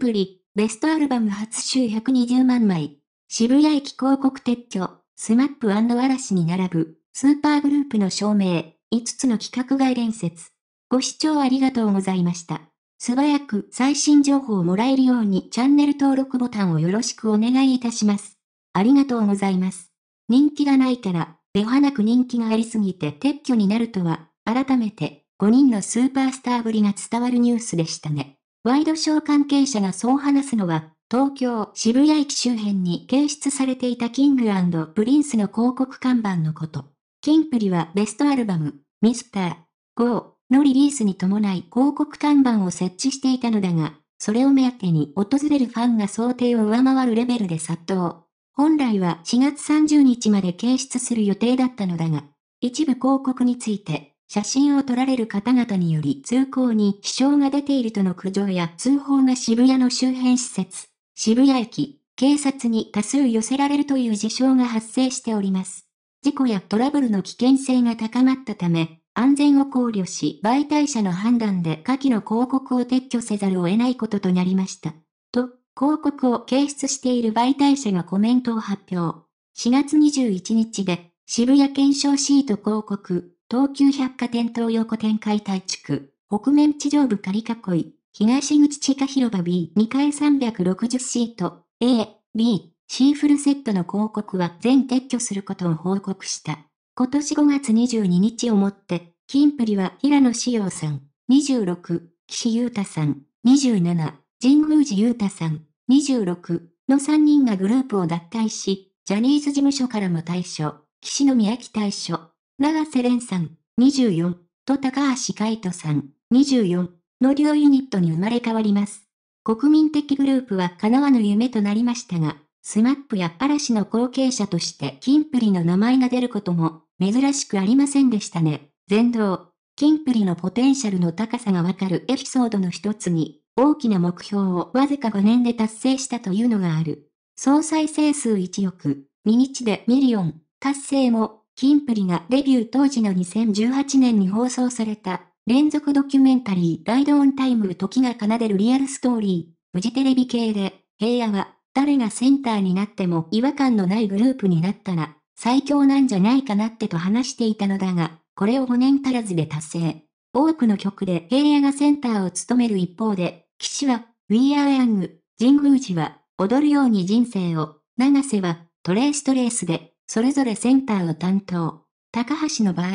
プリ、ベストアルバム初週120万枚。渋谷駅広告撤去、スマップ嵐に並ぶ、スーパーグループの証明、5つの規格外伝説。ご視聴ありがとうございました。素早く最新情報をもらえるようにチャンネル登録ボタンをよろしくお願いいたします。ありがとうございます。人気がないから、ではなく人気がありすぎて撤去になるとは、改めて、5人のスーパースターぶりが伝わるニュースでしたね。ワイドショー関係者がそう話すのは、東京渋谷駅周辺に掲出されていたキングプリンスの広告看板のこと。キンプリはベストアルバム、ミスター GO のリリースに伴い広告看板を設置していたのだが、それを目当てに訪れるファンが想定を上回るレベルで殺到。本来は4月30日まで掲出する予定だったのだが、一部広告について、写真を撮られる方々により通行に支障が出ているとの苦情や通報が渋谷の周辺施設、渋谷駅、警察に多数寄せられるという事象が発生しております。事故やトラブルの危険性が高まったため、安全を考慮し媒体者の判断で下記の広告を撤去せざるを得ないこととなりました。と、広告を掲出している媒体者がコメントを発表。4月21日で、渋谷検証シート広告、東急百貨店東横展開大地区、北面地上部仮囲い、東口地下広場 B2 階360シート A、B、C フルセットの広告は全撤去することを報告した。今年5月22日をもって、キンプリは平野志陽さん、26、岸優太さん、27、神宮寺優太さん、26の3人がグループを脱退し、ジャニーズ事務所からも退所、岸野宮城退所、長瀬廉さん、24と高橋海人さん、24の両ユニットに生まれ変わります。国民的グループは叶わぬ夢となりましたが、スマップや嵐の後継者としてキンプリの名前が出ることも珍しくありませんでしたね。全道、キンプリのポテンシャルの高さがわかるエピソードの一つに、大きな目標をわずか5年で達成したというのがある。総再生数1億、2日でミリオン、達成も、キンプリがデビュー当時の2018年に放送された連続ドキュメンタリーライドオンタイム時が奏でるリアルストーリー、フジテレビ系で、平野は、誰がセンターになっても違和感のないグループになったら、最強なんじゃないかなってと話していたのだが、これを5年足らずで達成。多くの曲で平野がセンターを務める一方で、岸は、We Are Young、神宮寺は、踊るように人生を、長瀬は、トレーストレースで、それぞれセンターを担当。高橋の場合、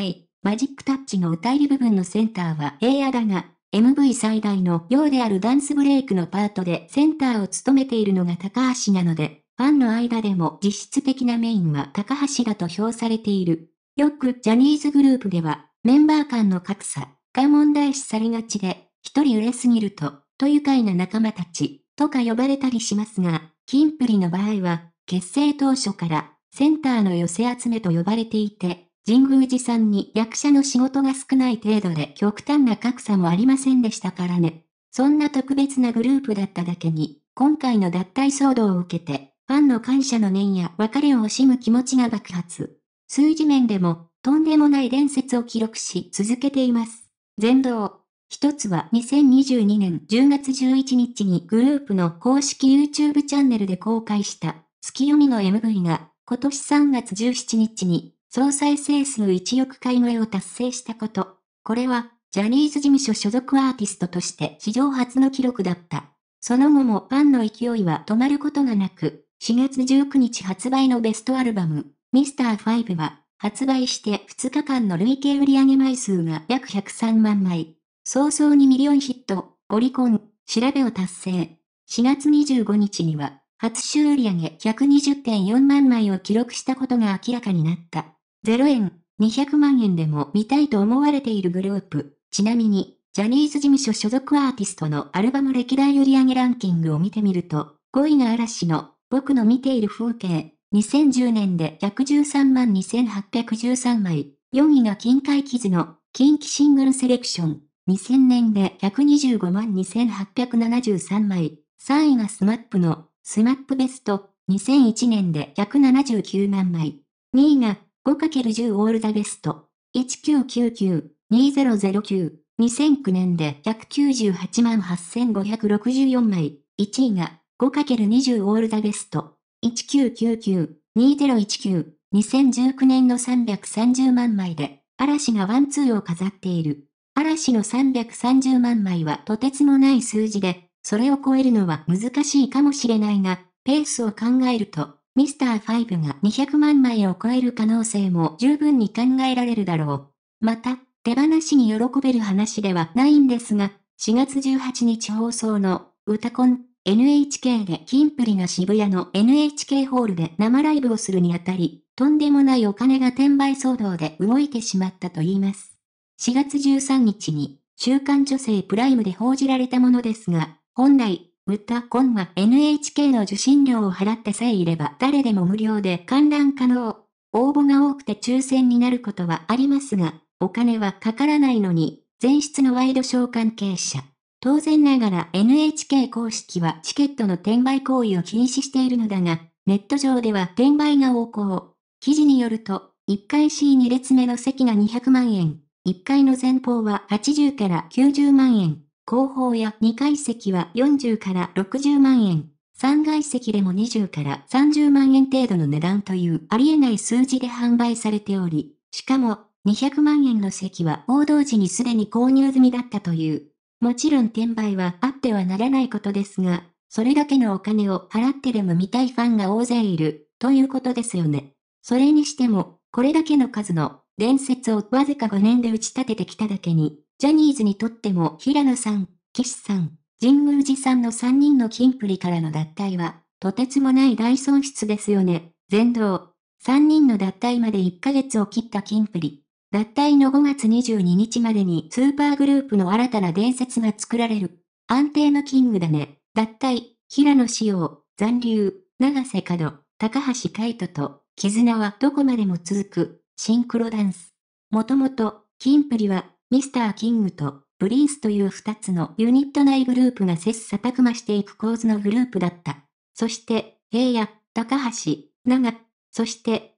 マジックタッチの歌入り部分のセンターは平野だが、MV 最大のようであるダンスブレイクのパートでセンターを務めているのが高橋なので、ファンの間でも実質的なメインは高橋だと評されている。よくジャニーズグループではメンバー間の格差が問題視されがちで、一人売れすぎると、と愉快な仲間たちとか呼ばれたりしますが、キンプリの場合は結成当初からセンターの寄せ集めと呼ばれていて、神宮寺さんに役者の仕事が少ない程度で極端な格差もありませんでしたからね。そんな特別なグループだっただけに、今回の脱退騒動を受けて、ファンの感謝の念や別れを惜しむ気持ちが爆発。数字面でも、とんでもない伝説を記録し続けています。全道。一つは2022年10月11日にグループの公式 YouTube チャンネルで公開した月読みの MV が今年3月17日に総再生数1億回超えを達成したこと。これは、ジャニーズ事務所所属アーティストとして史上初の記録だった。その後もファンの勢いは止まることがなく、4月19日発売のベストアルバム、ミスター5は、発売して2日間の累計売上枚数が約103万枚。早々にミリオンヒット、オリコン、調べを達成。4月25日には、初週売上120.4万枚を記録したことが明らかになった。0円、200万円でも見たいと思われているグループ。ちなみに、ジャニーズ事務所所属アーティストのアルバム歴代売上ランキングを見てみると、5位が嵐の僕の見ている風景。2010年で113万2813枚。4位が KinKi Kids の KinKi Single Selection。2000年で125万2873枚。3位がスマップのスマップベスト。2001年で179万枚。2位が 5×10 オールザベスト。1999-2009。2009年で198万8564枚。1位が 5×20 オールダベスト。1999-2019、2019年の330万枚で、嵐がワンツーを飾っている。嵐の330万枚はとてつもない数字で、それを超えるのは難しいかもしれないが、ペースを考えると、ミスター5が200万枚を超える可能性も十分に考えられるだろう。また、手放しに喜べる話ではないんですが、4月18日放送の歌コン NHK でキンプリが渋谷の NHK ホールで生ライブをするにあたり、とんでもないお金が転売騒動で動いてしまったと言います。4月13日に、週刊女性プライムで報じられたものですが、本来、歌コンは NHK の受信料を払ってさえいれば誰でも無料で観覧可能。応募が多くて抽選になることはありますが、お金はかからないのに、前室のワイドショー関係者。当然ながら NHK 公式はチケットの転売行為を禁止しているのだが、ネット上では転売が横行。記事によると、1階 C2 列目の席が200万円、1階の前方は80から90万円、後方や2階席は40から60万円、3階席でも20から30万円程度の値段というありえない数字で販売されており、しかも200万円の席は報道時にすでに購入済みだったという。もちろん転売はあってはならないことですが、それだけのお金を払ってでも見たいファンが大勢いる、ということですよね。それにしても、これだけの数の伝説をわずか5年で打ち立ててきただけに、ジャニーズにとっても平野さん、岸さん、神宮寺さんの3人のキンプリからの脱退は、とてつもない大損失ですよね。全道。3人の脱退まで1ヶ月を切ったキンプリ。脱退の5月22日までにスーパーグループの新たな伝説が作られる。安定のキングだね。脱退、平野紫耀、残留、長瀬角、高橋海人と、絆はどこまでも続く、シンクロダンス。もともと、キンプリは、ミスターキングと、プリンスという二つのユニット内グループが切磋琢磨していく構図のグループだった。そして、平野、高橋、長、そして、